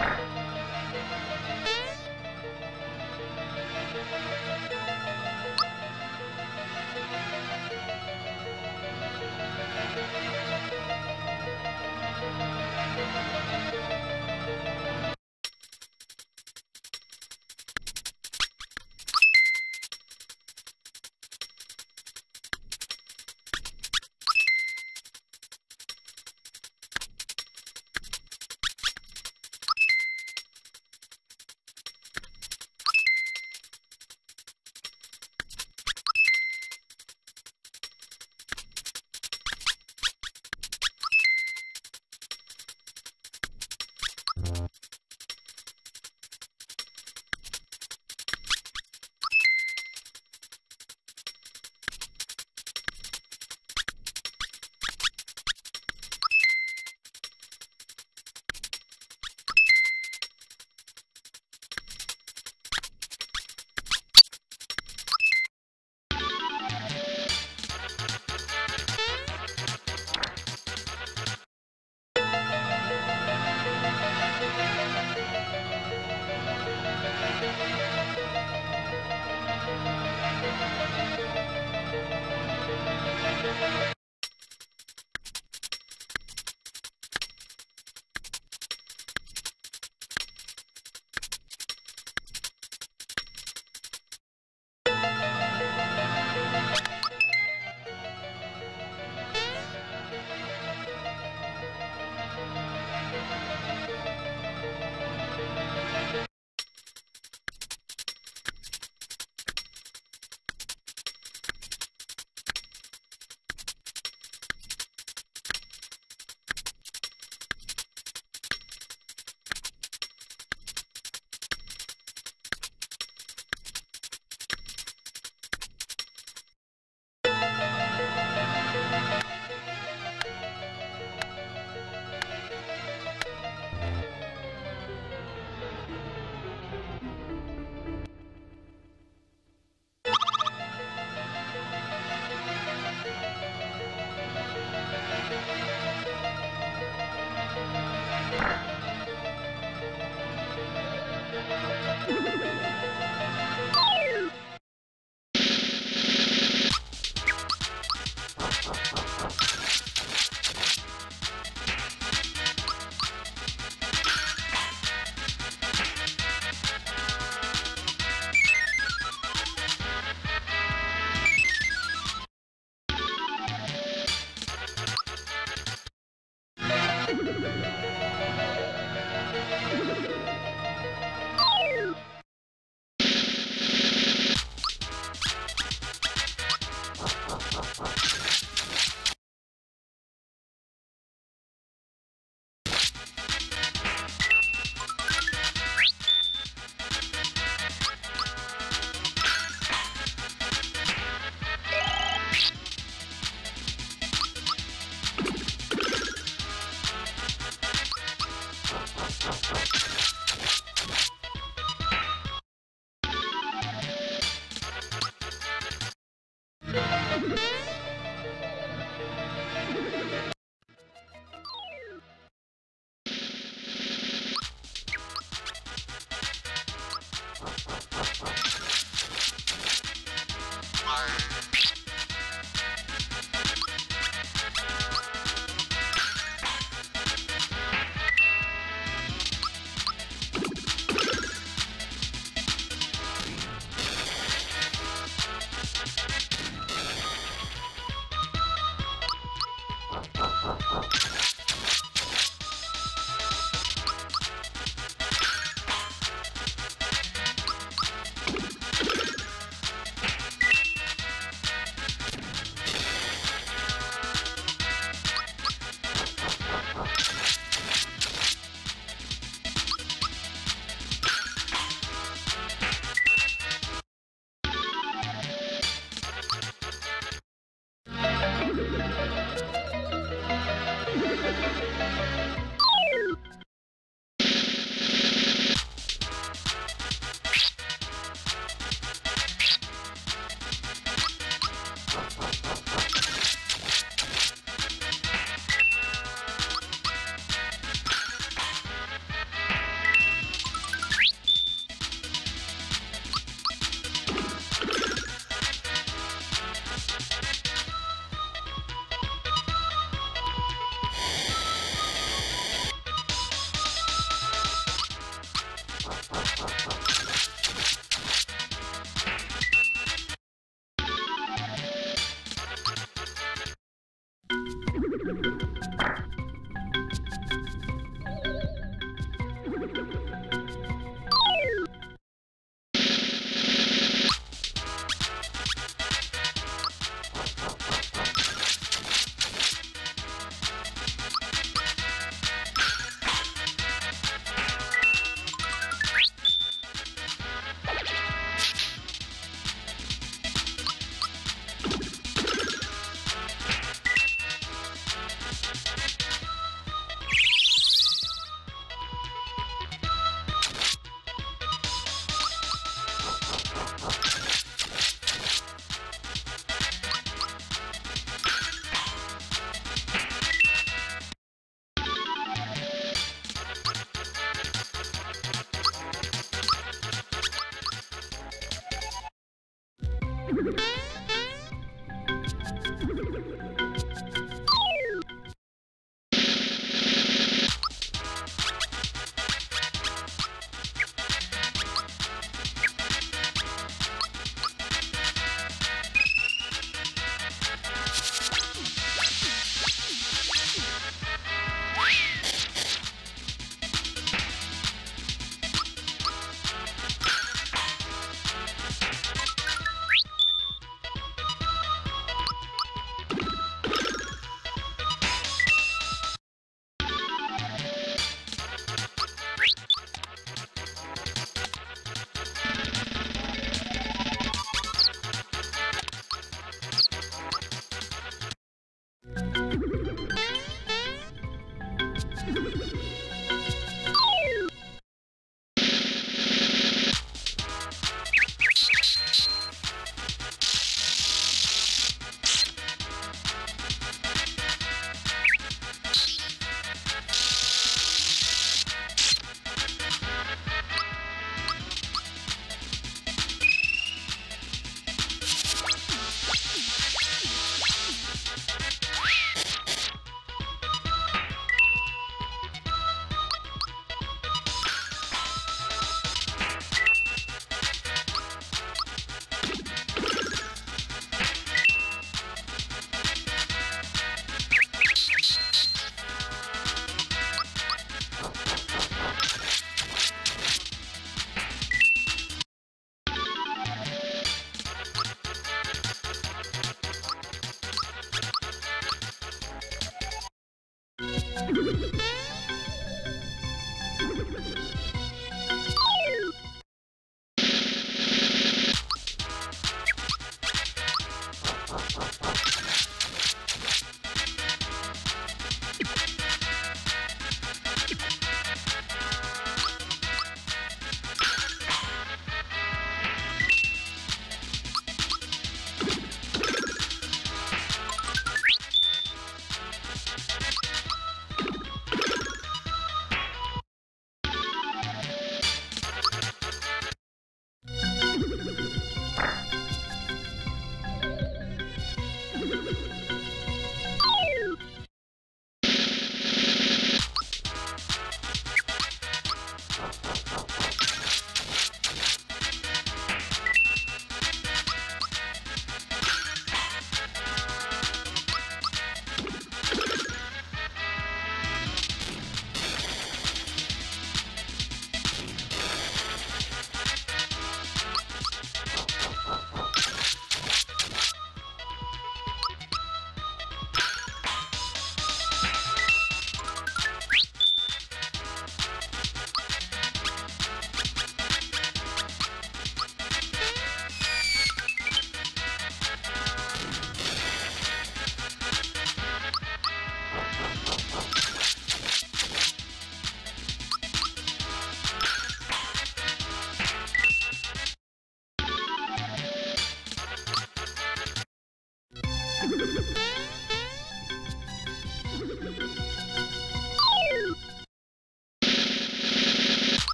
Bye.